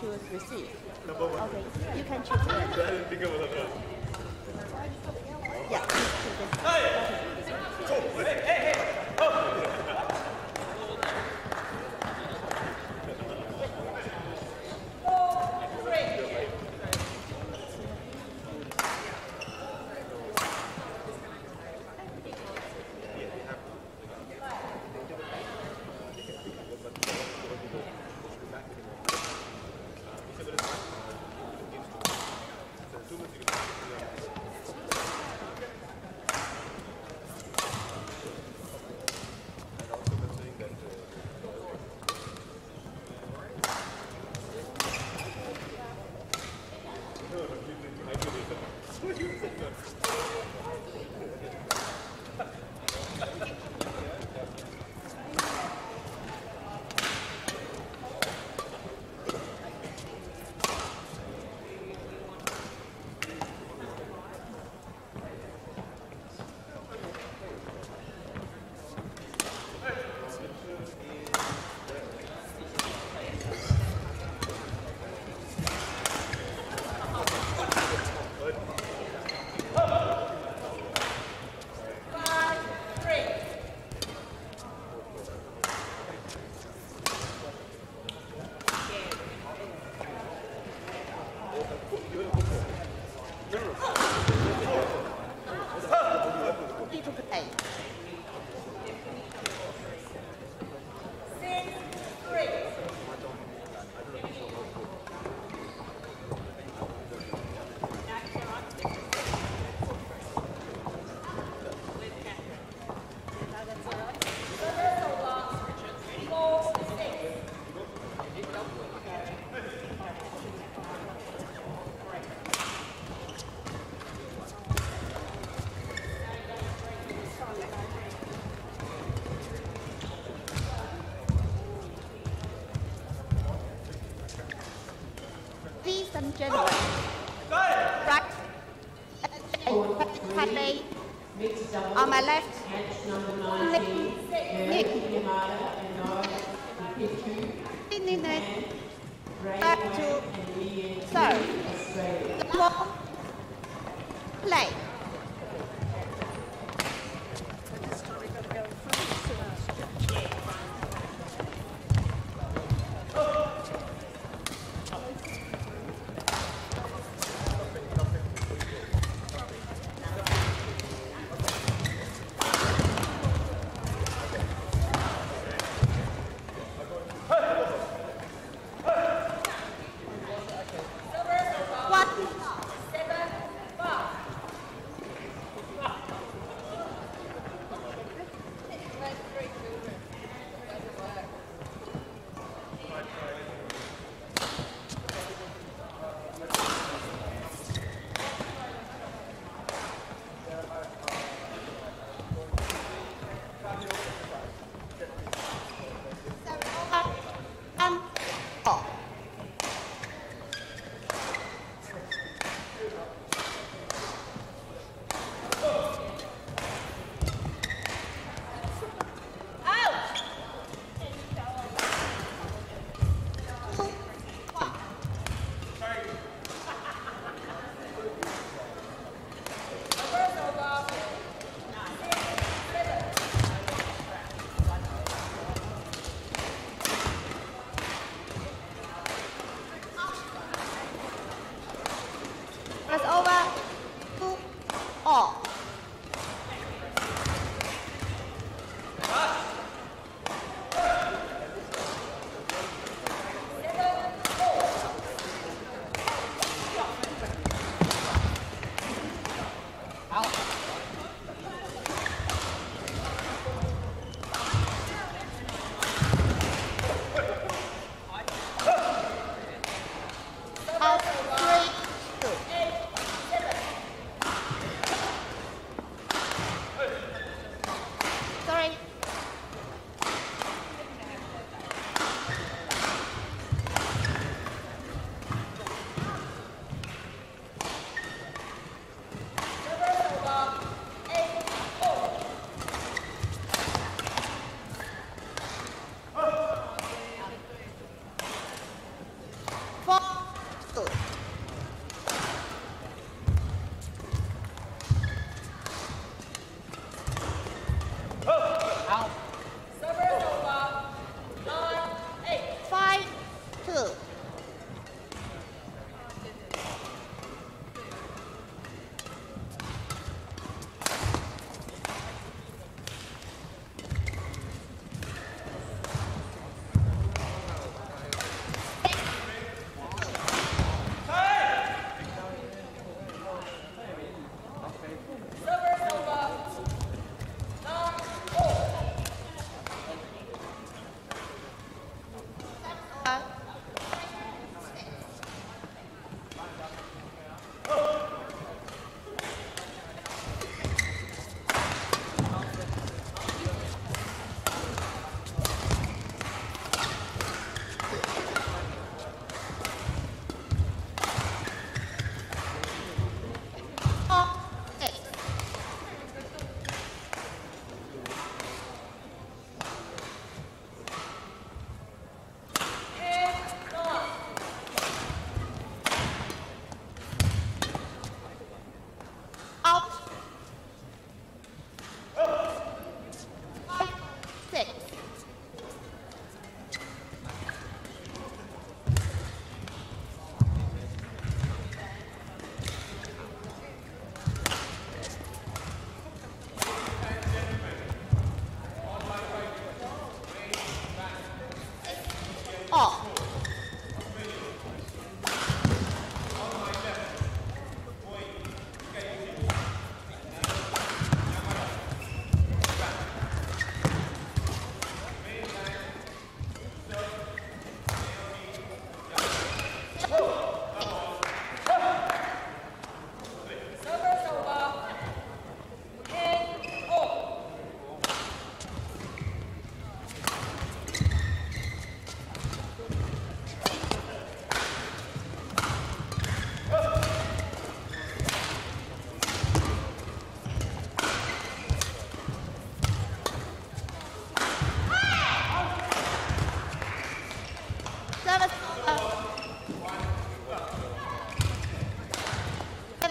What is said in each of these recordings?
choose receive. Okay, you can choose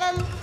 Seven.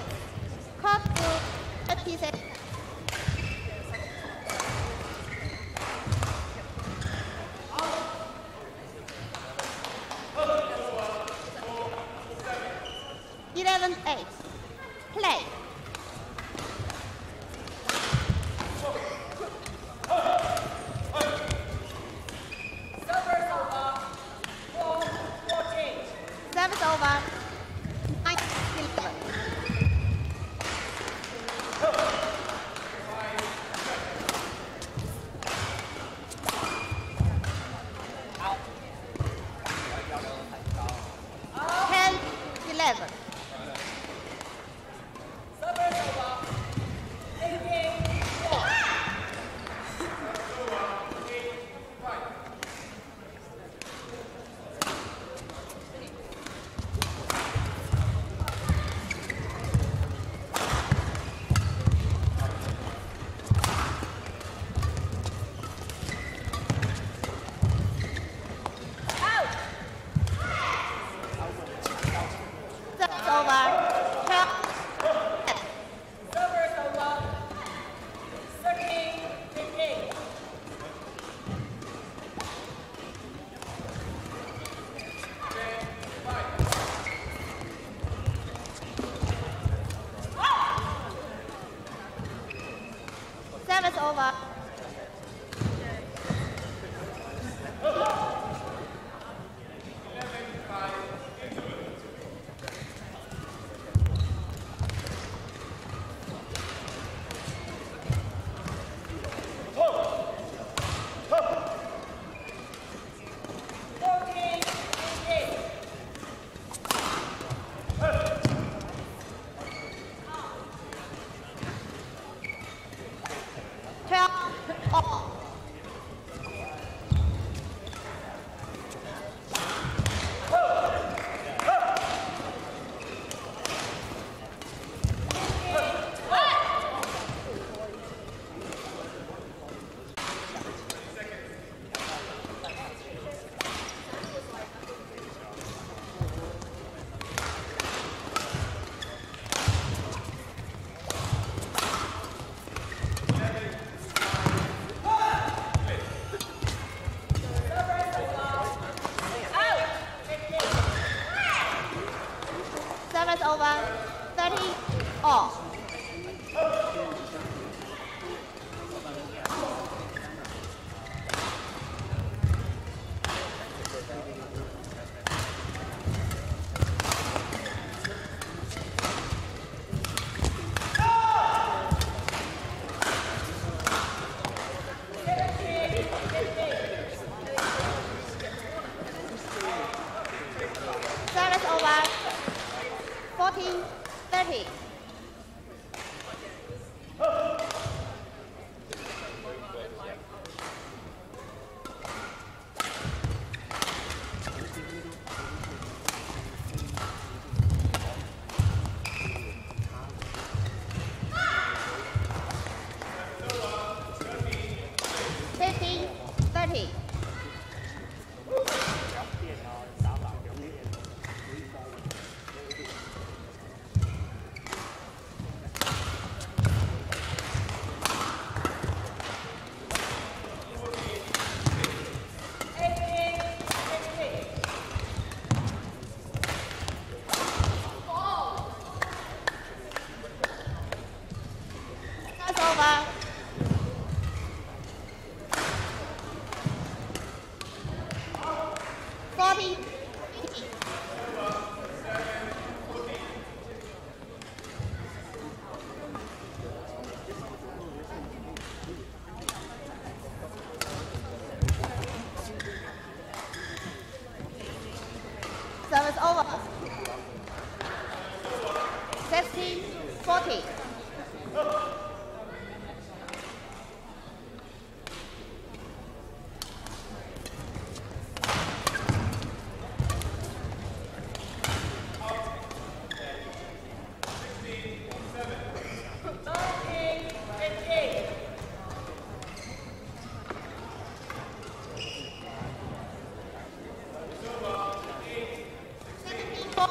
20 seconds. Clock to 30. Eleven eight. Play.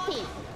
Seventeen,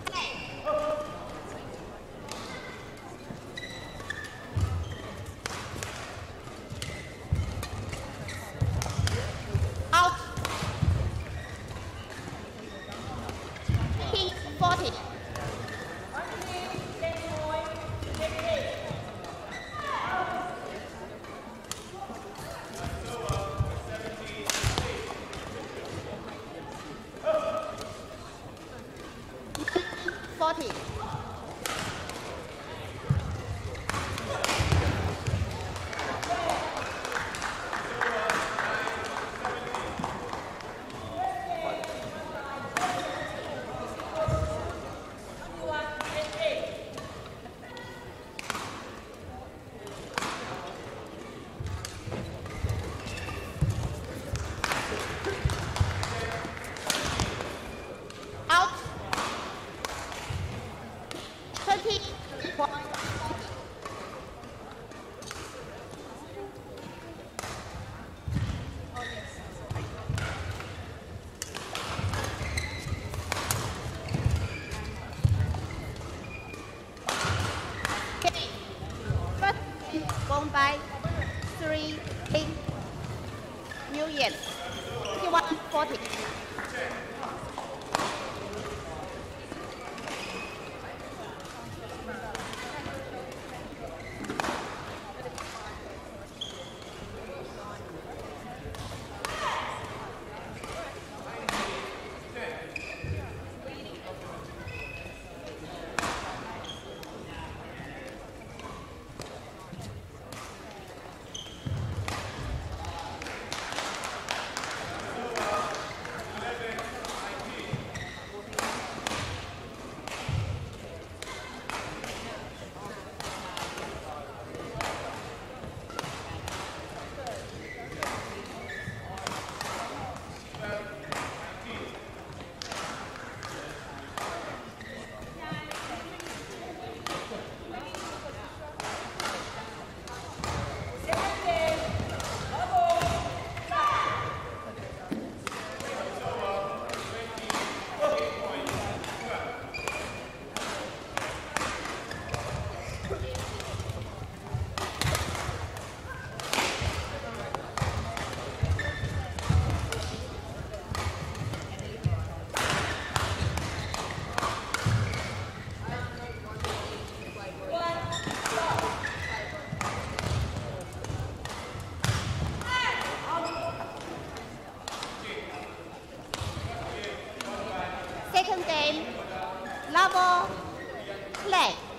same level play.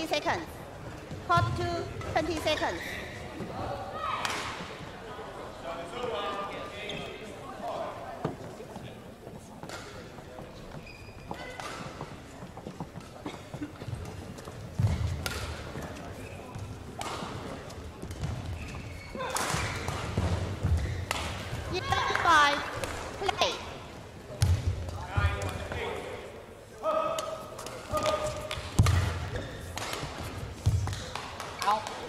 20 seconds. Clock to 20 seconds. 好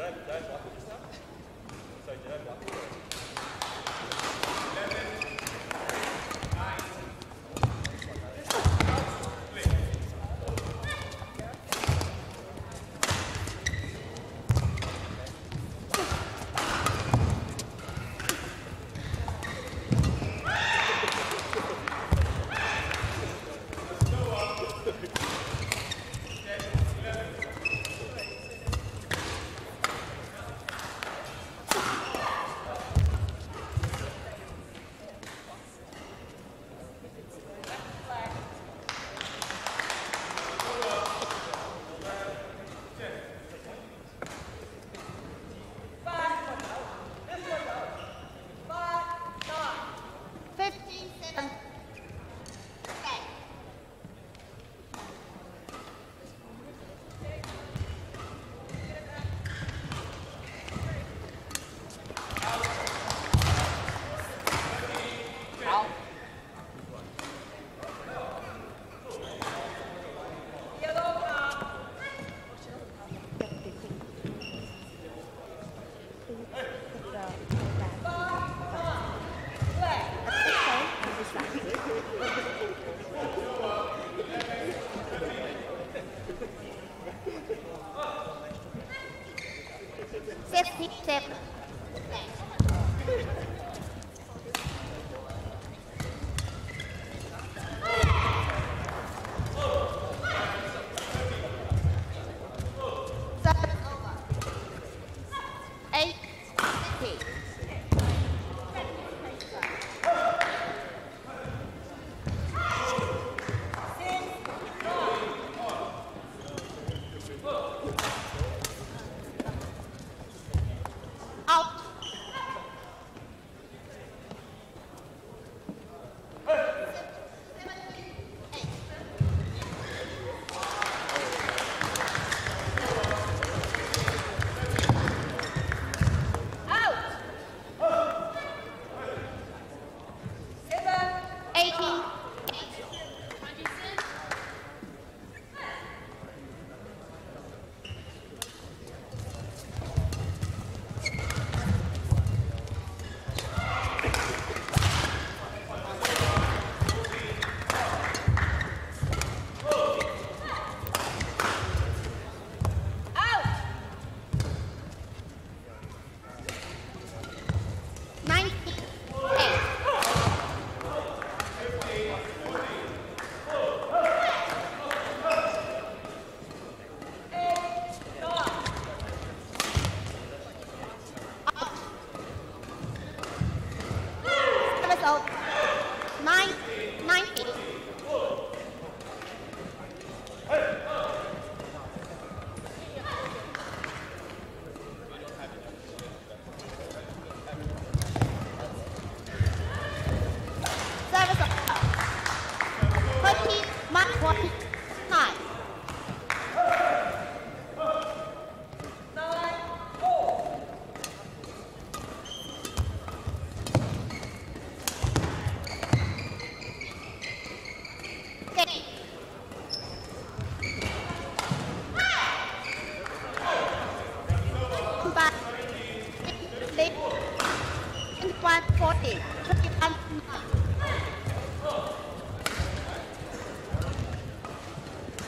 Fifteen